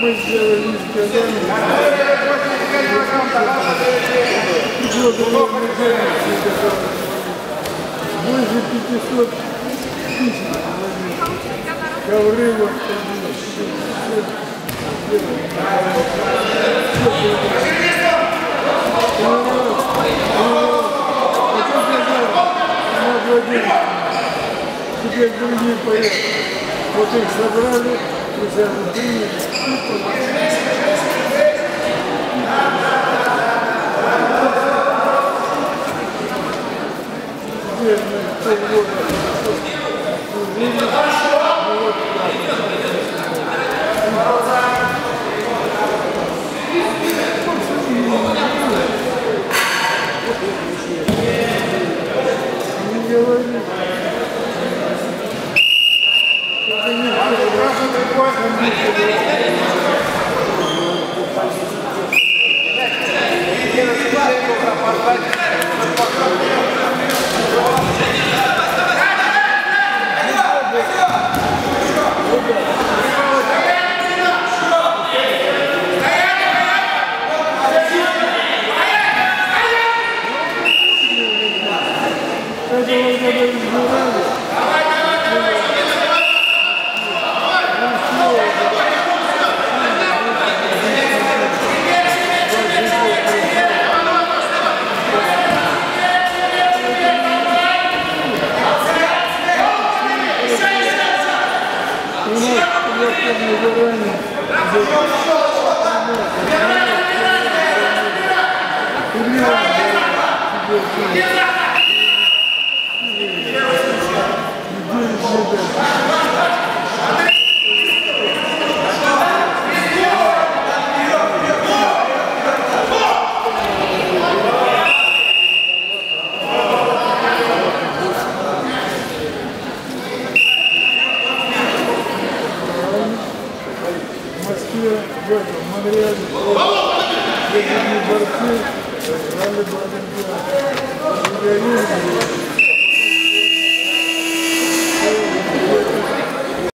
Мы сделали из Больше 500 тысяч. Ковры вот Теперь другие порядки. Вот их собрали, присяжные приняли. Теперь мы полгода служили. Ну вот Не говори. Этого надо я помню заранее. В Москве, в этом, в Монреале, ездили борцы, брали Олимпиаду.